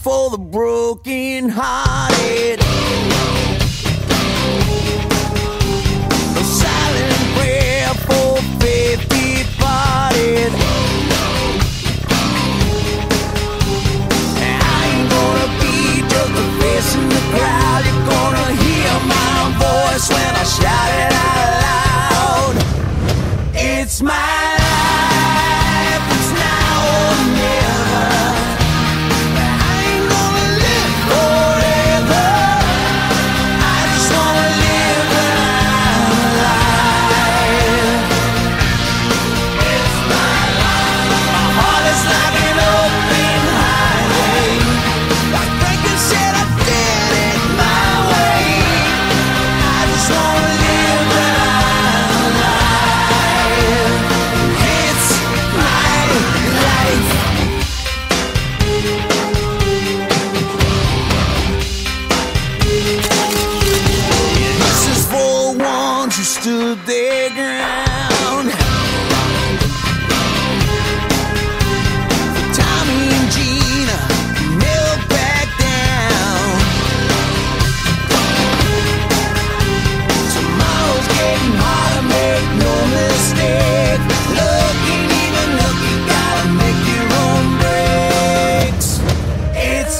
for the broken hearted.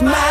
smile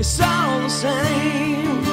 it's all the same.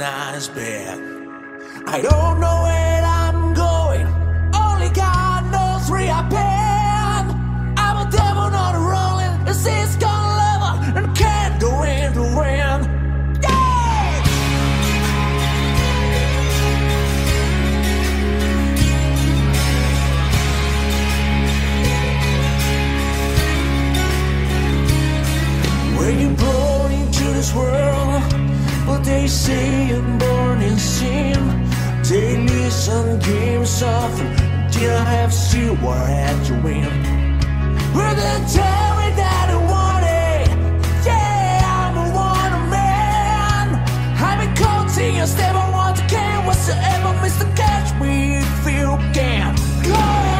not as bad. day of burning sin Dailies and games off. Until I have seen what I had to win With the time that I wanted Yeah, I'm a wanted man I'm a cold to your step, I want to care Whatsoever, Mr. Catch me if you can Go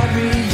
I'll be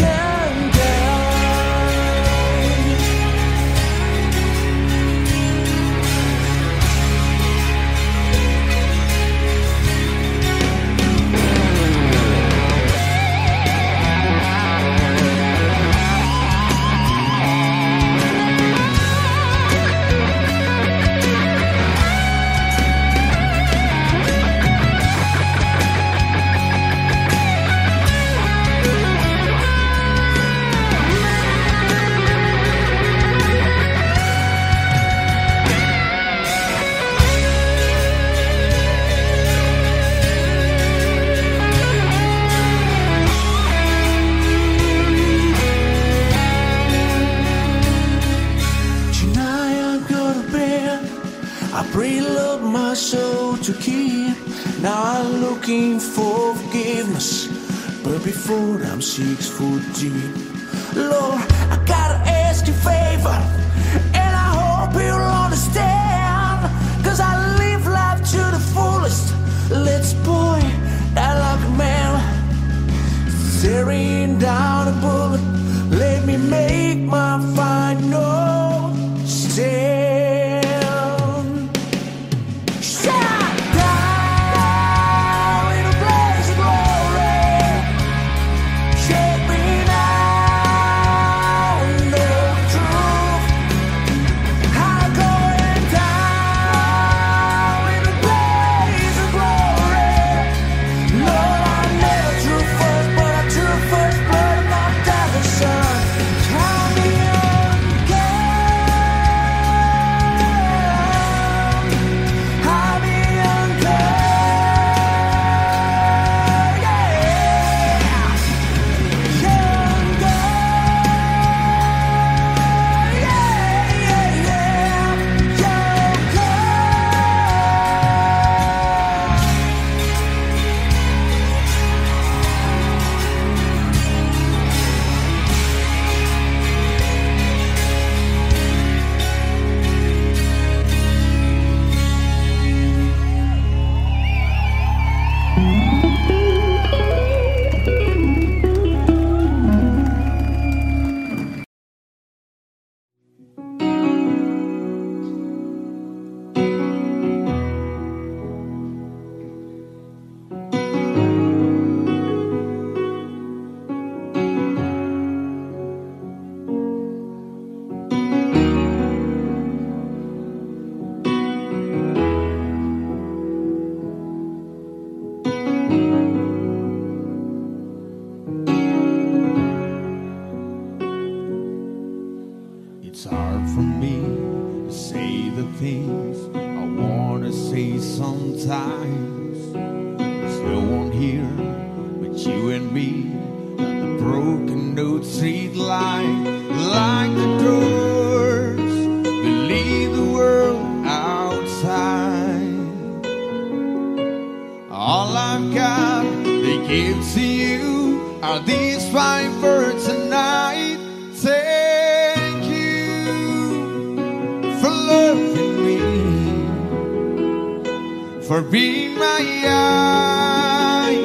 for being my eyes.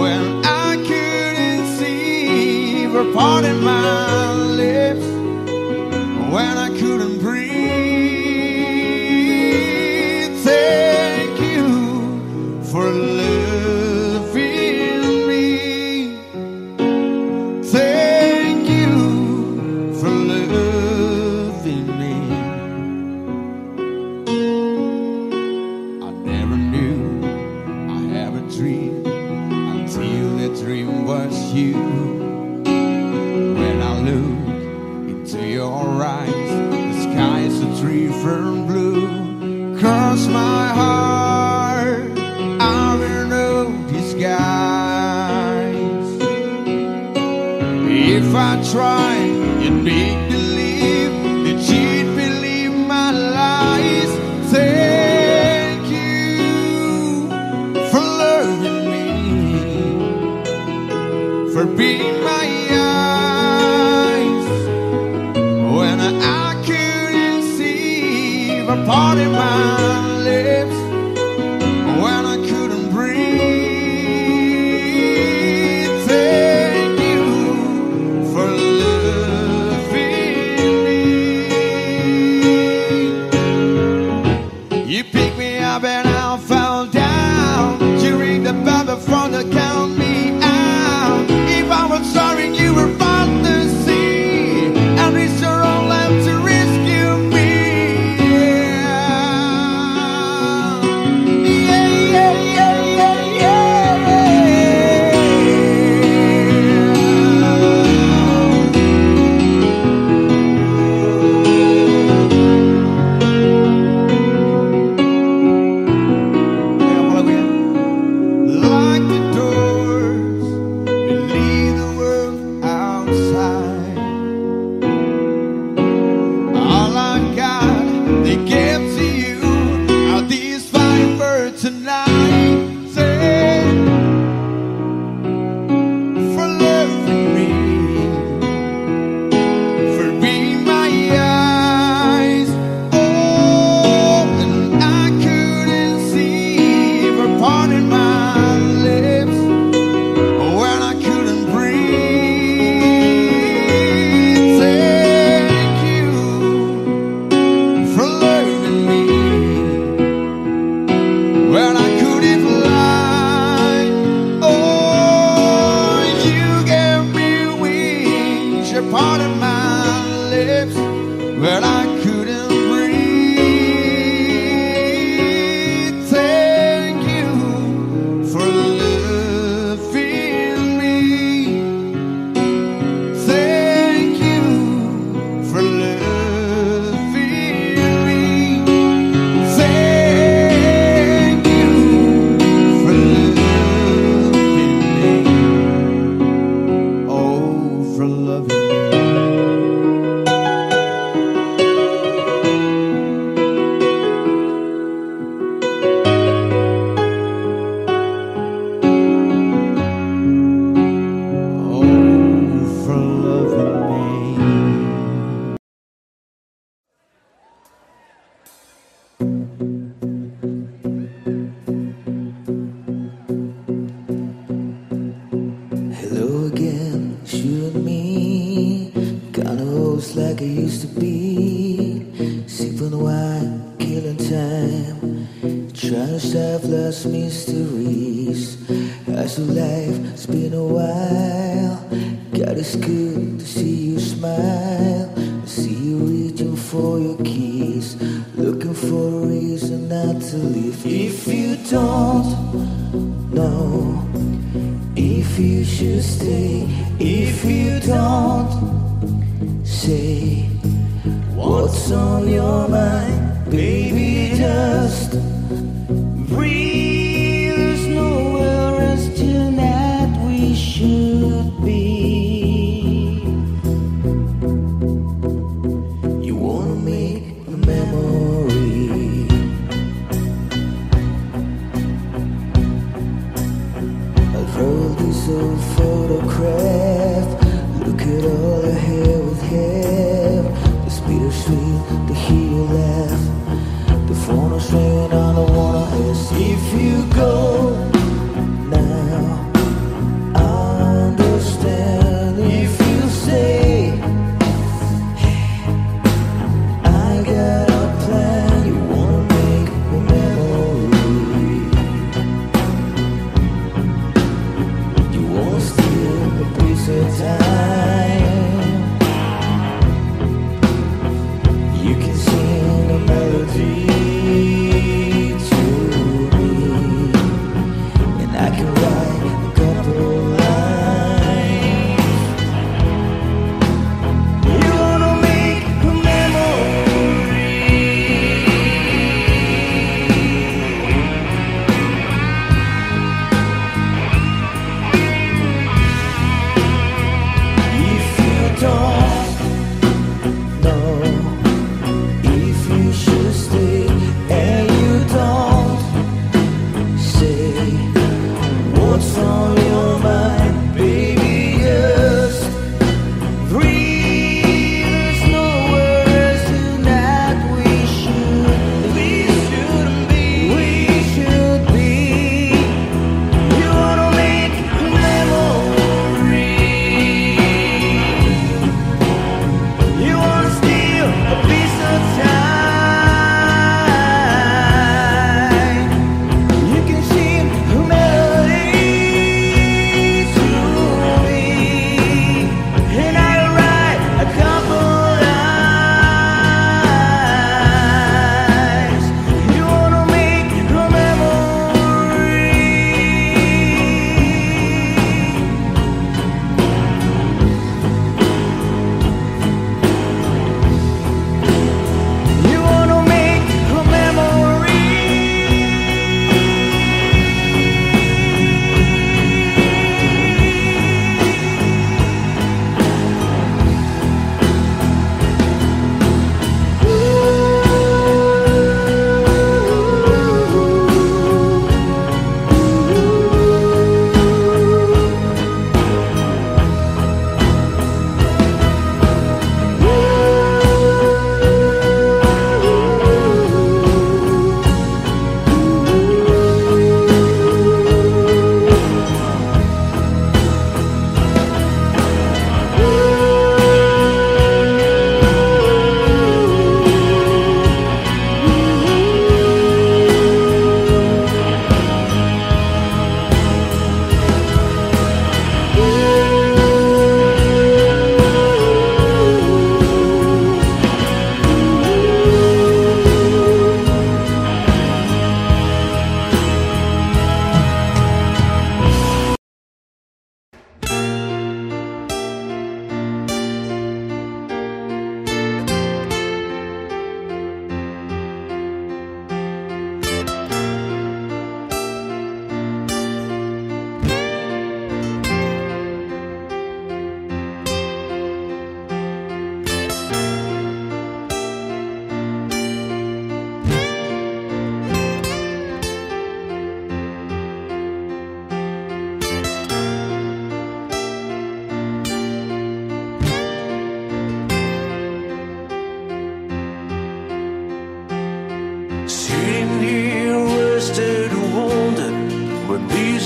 When I couldn't see for part of my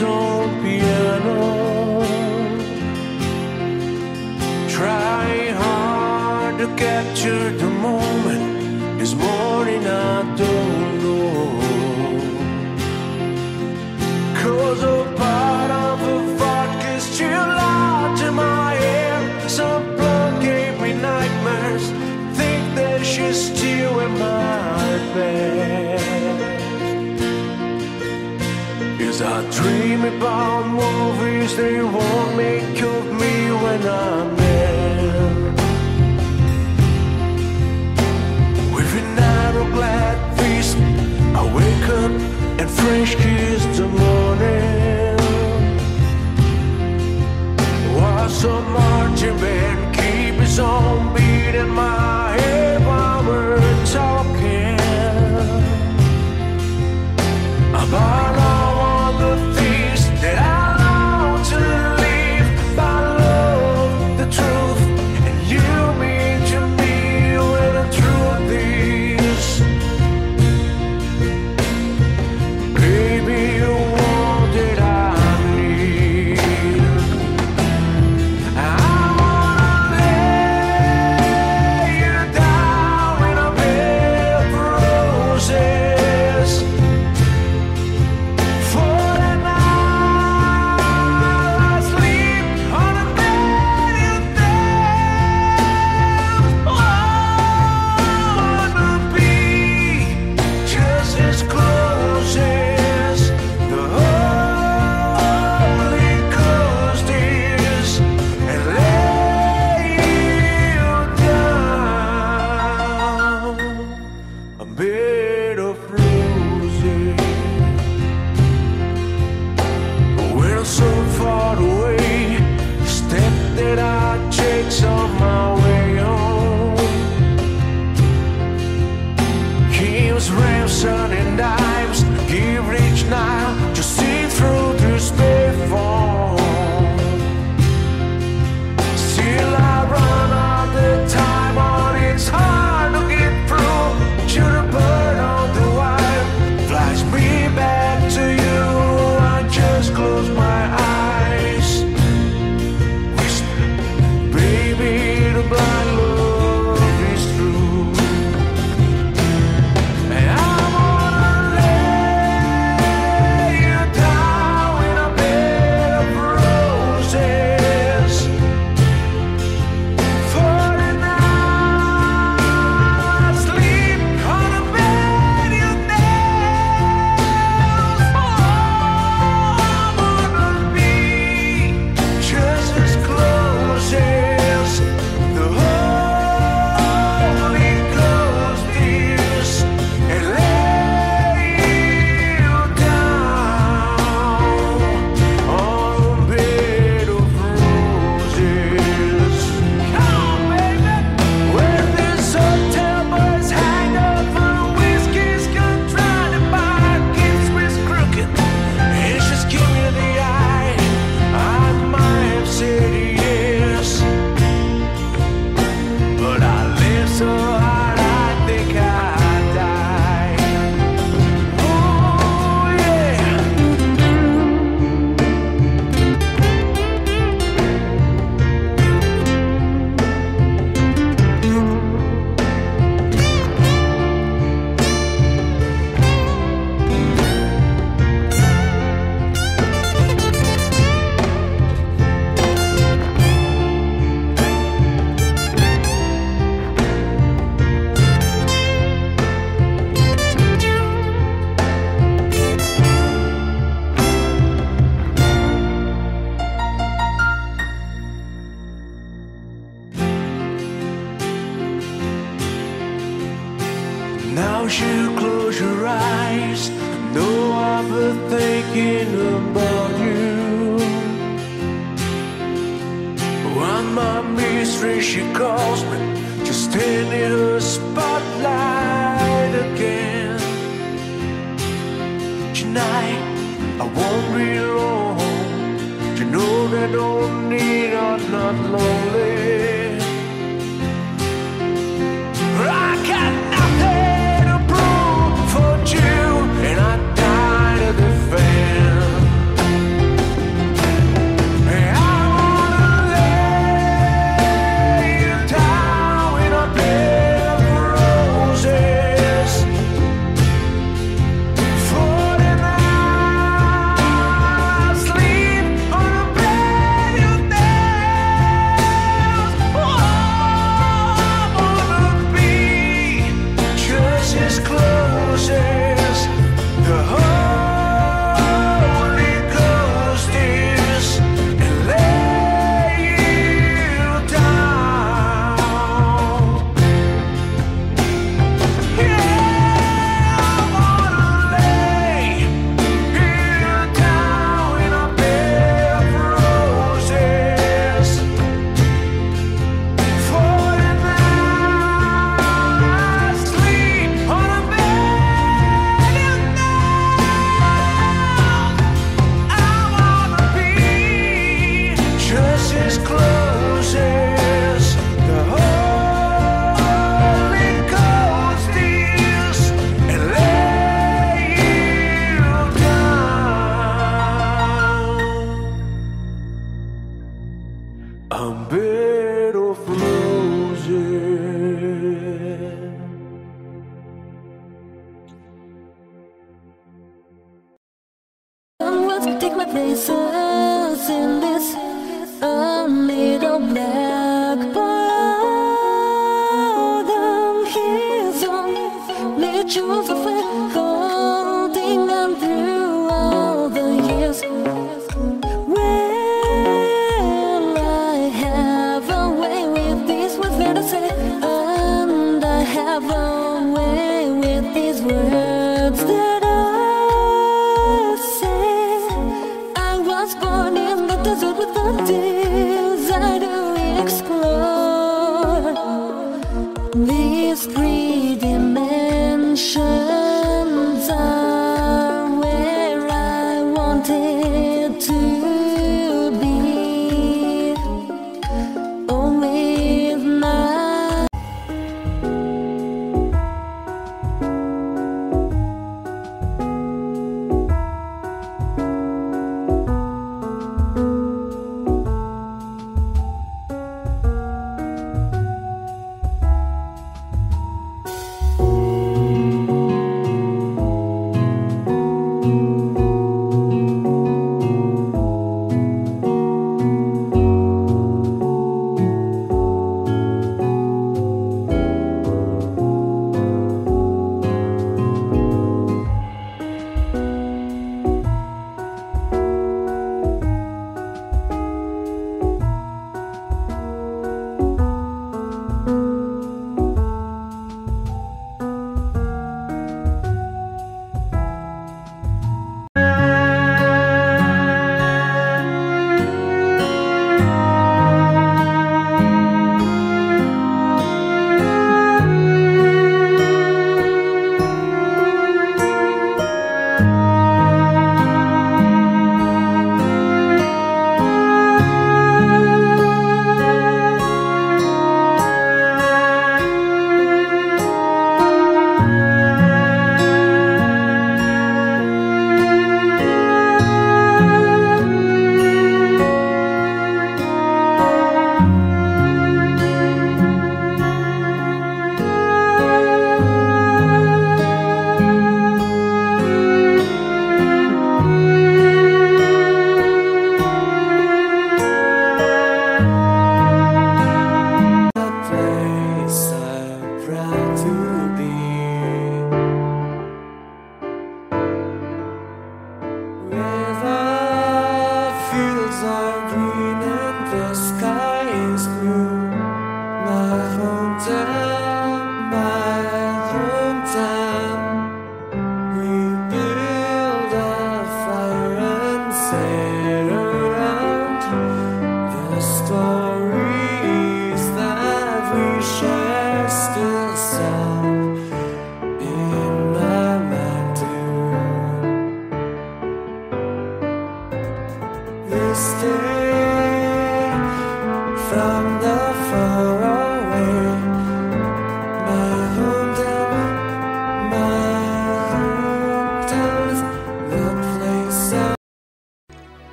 on piano. Try hard to capture the moment. This morning I do. dream about movies they won't make of me when I'm dead. With an idle glad feast, I wake up and fresh kiss the morning. While some marching band keep his own beat in mind.